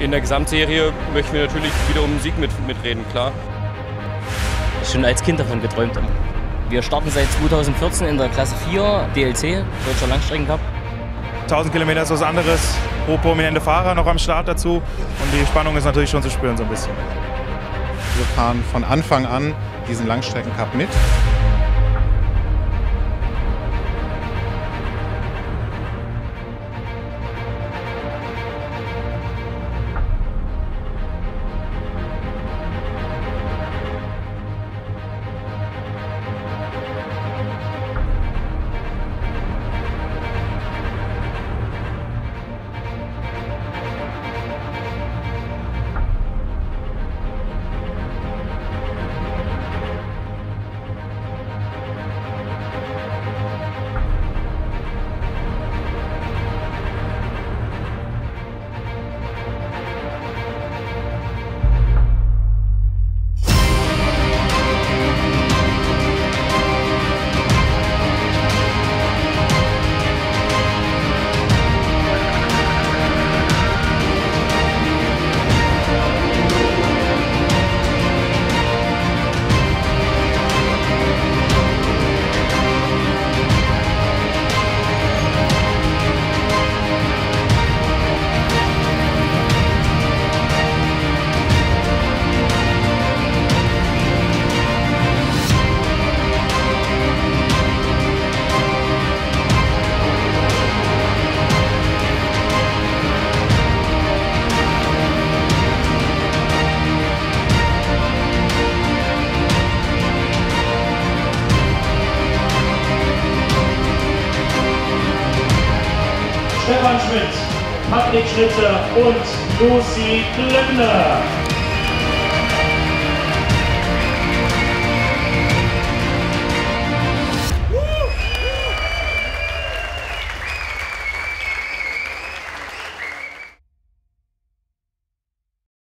in der Gesamtserie möchten wir natürlich wieder um den Sieg mit, mitreden, klar. Schon als Kind davon geträumt immer. Wir starten seit 2014 in der Klasse 4 DLC, Deutscher Langstreckencup. 1000 Kilometer ist was anderes, prominente Fahrer noch am Start dazu und die Spannung ist natürlich schon zu spüren so ein bisschen. Wir fahren von Anfang an diesen Langstreckencup mit. Stefan Schmidt, Patrick Schnitter und Lucy Glöckner.